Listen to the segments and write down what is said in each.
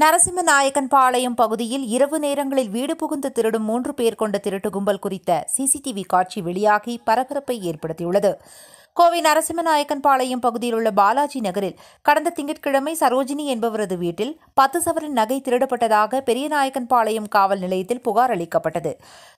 நரசிம்மநாயக்கன் பாளையம் பகுதியில் இரவு நேரங்களில் வீடு புகுந்து திருடும் மூன்று பேர் கொண்ட திருட்டு கும்பல் குறித்த சிசிடிவி காட்சி வெளியாகி பரபரப்பை ஏற்படுத்தியுள்ளது. கோவை நரசிம்மநாயக்கன் பாளையம் பகுதியில் உள்ள பாலாஜி நகரில் கடந்த திங்கட்கிழமை சரோஜினி என்பவரது வீட்டில் பத்து சவரன் நகை திருடப்பட்டதாக பெரியநாயக்கன் பாளையம் காவல் நிலையத்தில் புகார் அளிக்கப்பட்டது.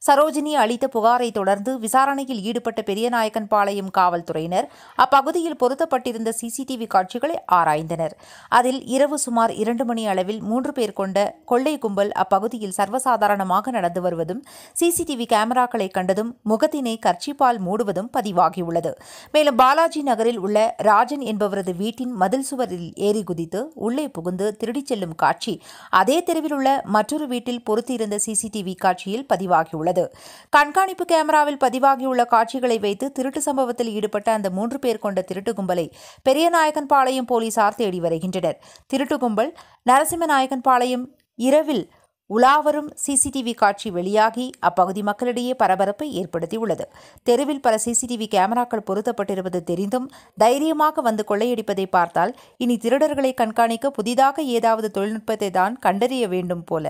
சரோஜினி அளித்த புகாரை தொடர்ந்து விசாரணையில் ஈடுபட்ட பெரியநாயக்கன் பாளையம் காவல்துறையினர் அப்பகுதியில் பொருத்தப்பட்டிருந்த சிசிடிவி காட்சிகளை ஆராய்ந்தனர். அதில் இரவு சுமார் இரண்டு மணி அளவில் மூன்று பேர் கொண்ட கொள்ளை கும்பல் அப்பகுதியில் சர்வசாதாரணமாக நடந்து வருவதும் சிசிடிவி கேமராக்களை கண்டதும் முகத்தினை கர்ச்சிப்பால் மூடுவதும் பதிவாகியுள்ளது. மேலும் பாலாஜி நகரில் உள்ள ராஜன் என்பவரது வீட்டின் மதில் சுவரில் ஏறி குதித்து உள்ளே புகுந்து திருடிச் செல்லும் காட்சி அதே தெருவில் உள்ள மற்றொரு வீட்டில் பொருத்தியிருந்த சிசிடிவி காட்சியில் பதிவாகியுள்ளது. கண்காணிப்பு கேமராவில் பதிவாகியுள்ள காட்சிகளை வைத்து திருட்டு சம்பவத்தில் ஈடுபட்ட அந்த மூன்று பேர் கொண்ட திருட்டு கும்பலை பெரியநாயக்கன்பாளையம் போலீசார் தேடி வருகின்றனர். திருட்டு கும்பல் நரசிம்மநாயக்கன் பாளையம் இரவில் உலாவரும் சிசிடிவி காட்சி வெளியாகி அப்பகுதி மக்களிடையே பரபரப்பை ஏற்படுத்தியுள்ளது. தெருவில் பல சிசிடிவி கேமராக்கள் பொருத்தப்பட்டிருப்பது தெரிந்தும் தைரியமாக வந்து கொள்ளையடிப்பதை பார்த்தால் இனி திருடர்களை கண்காணிக்க புதிதாக ஏதாவது தொழில்நுட்பத்தை தான் கண்டறிய வேண்டும் போல.